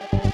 Bye.